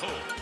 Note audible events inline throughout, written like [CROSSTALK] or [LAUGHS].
Home.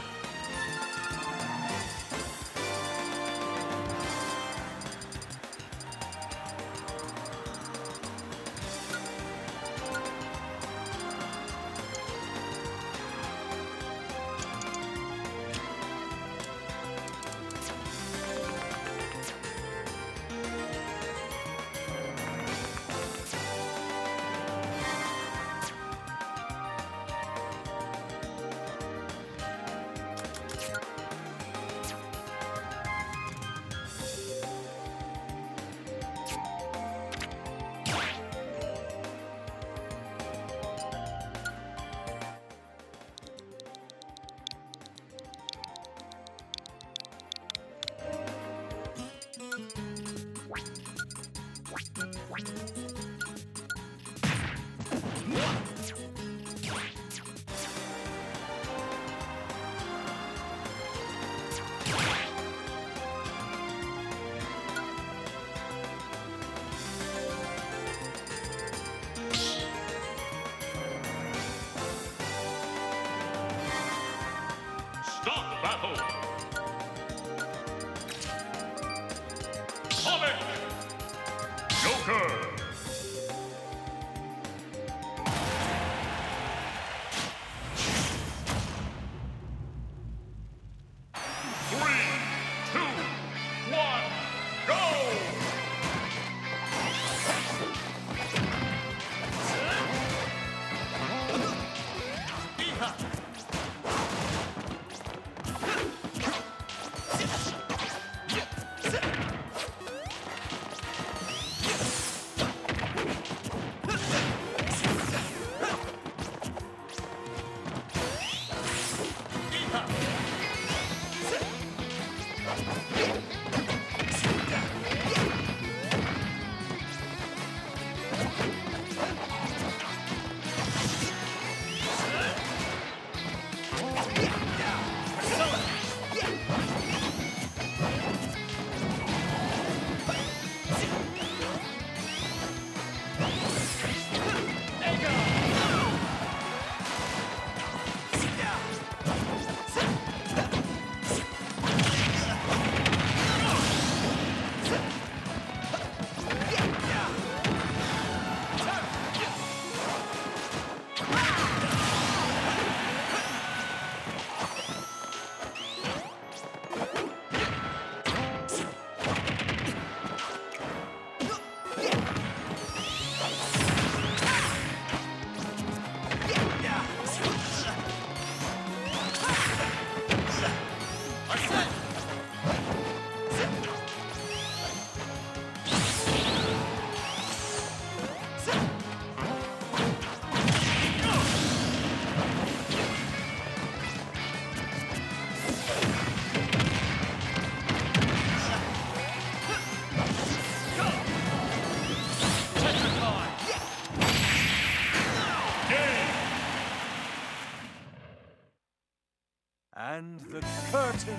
And the curtain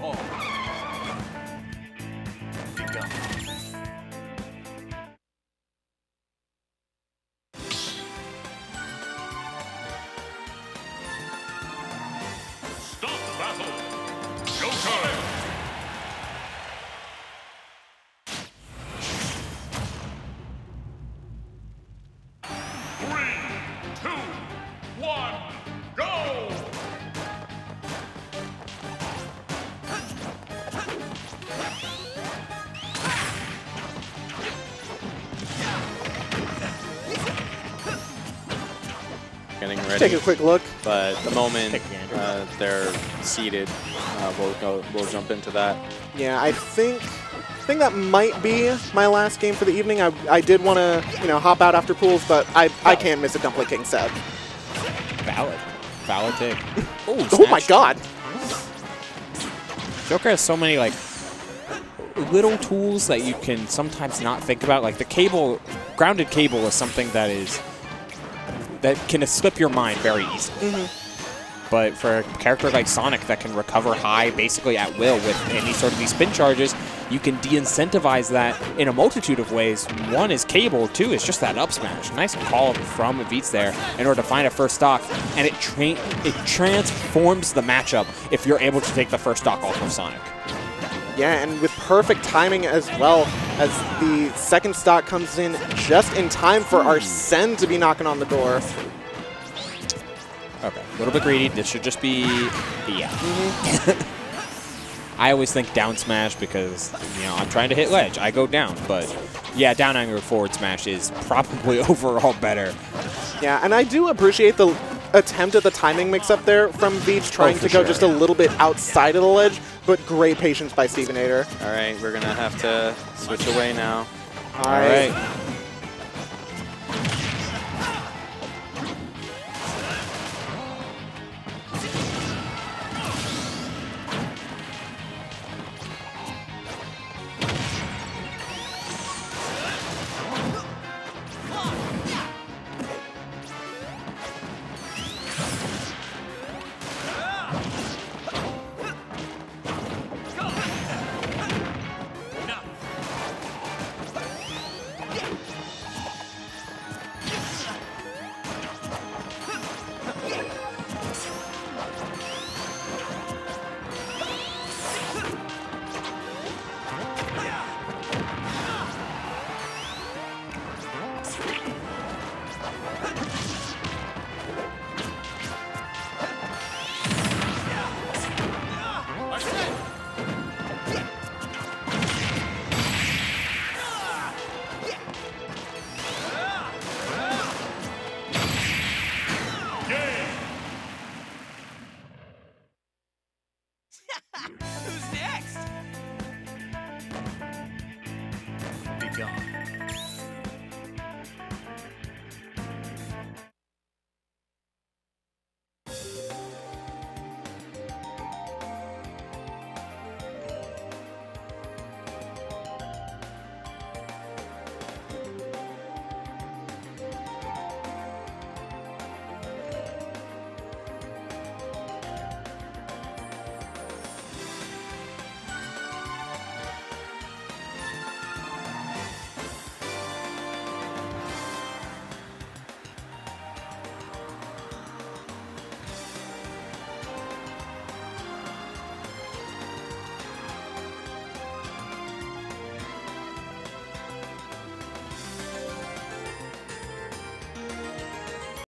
falls. Getting ready. Take a quick look. But the moment Take the Andrew. uh, they're seated, uh, we'll go. We'll jump into that. Yeah, I think I think that might be my last game for the evening. I, I did want to, you know, hop out after pools, but I, I can't miss a Dumpling King set. Valid. Valid take. [LAUGHS] Oh, Oh my god! Joker has so many like little tools that you can sometimes not think about. Like the cable, grounded cable is something that is that can slip your mind very easily. Mm-hmm. But for a character like Sonic that can recover high basically at will with any sort of these spin charges, you can de-incentivize that in a multitude of ways. One is cable, two is just that up smash. Nice call from vitz there in order to find a first stock, and it tra it transforms the matchup if you're able to take the first stock off of Sonic. Yeah, and with perfect timing as well, as the second stock comes in just in time for our hmm. Arsene to be knocking on the door. Okay, a little bit greedy. This should just be, yeah. Mm-hmm. [LAUGHS] I always think down smash because, you know, I'm trying to hit ledge. I go down, but yeah, down angle forward smash is probably [LAUGHS] overall better. Yeah, and I do appreciate the attempt at the timing mix-up there from vitz, oh, trying for to go sure. just a little bit outside of the ledge, but great patience by Steven8er. All right, we're gonna have to switch away now. All All right.